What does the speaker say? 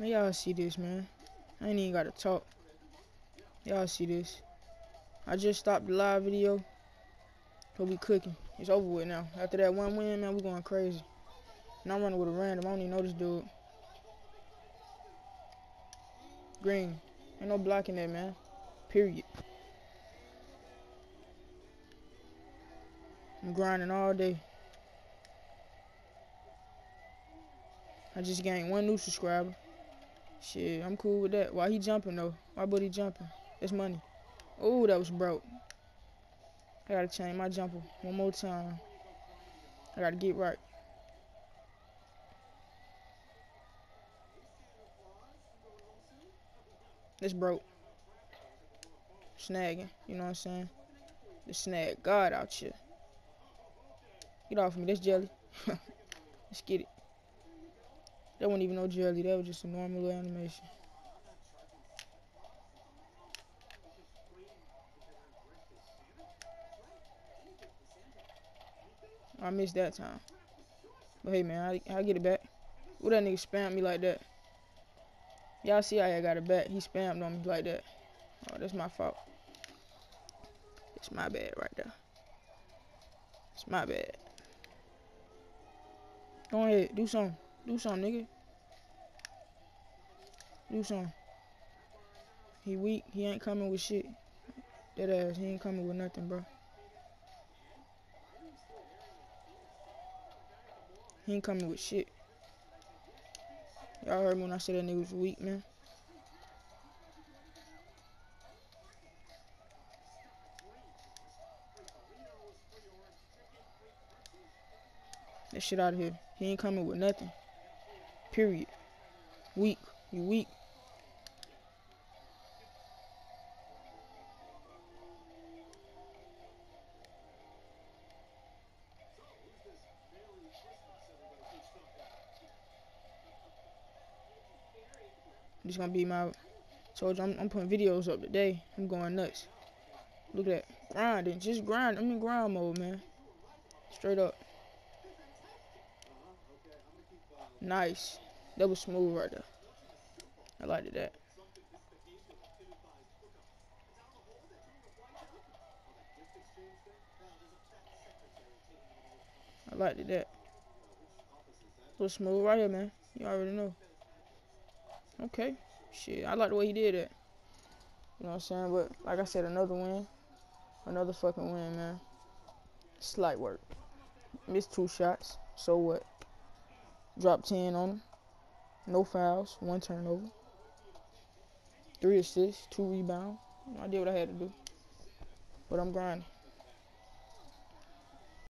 Man, y'all see this, man. I ain't even gotta talk. Y'all see this. I just stopped the live video. He'll be cooking. It's over with now. After that one win, man, we going crazy. And I'm running with a random. I don't even know this dude. Green. Ain't no blocking that, man. Period. I'm grinding all day. I just gained one new subscriber. Shit, I'm cool with that. Why he jumping though? Why buddy jumping? It's money. Oh, that was broke. I gotta change my jumper one more time. I gotta get right. This broke. Snagging, you know what I'm saying? The snag God out here. Get off me, that's jelly. Let's get it. That wasn't even no jelly. That was just a normal animation. I missed that time. But hey, man, I, I get it back. What that nigga spammed me like that? Y'all see how I got it back. He spammed on me like that. Oh, that's my fault. It's my bad right there. It's my bad. Go ahead, do something. Do something, nigga. Do something. He weak. He ain't coming with shit. That ass. He ain't coming with nothing, bro. He ain't coming with shit. Y'all heard me when I said that nigga was weak, man. That shit out of here. He ain't coming with nothing. Period. Weak. You weak. This gonna be my. You I'm, I'm putting videos up today. I'm going nuts. Look at that grinding, just grind. I'm in grind mode, man. Straight up. Nice. That was smooth right there. I liked that. I liked that. A little smooth right here, man. You already know. Okay. Shit, I like the way he did it. You know what I'm saying? But like I said, another win. Another fucking win, man. Slight work. Missed two shots. So what? Dropped 10 on him. No fouls. One turnover. Three assists. Two rebounds. I did what I had to do. But I'm grinding.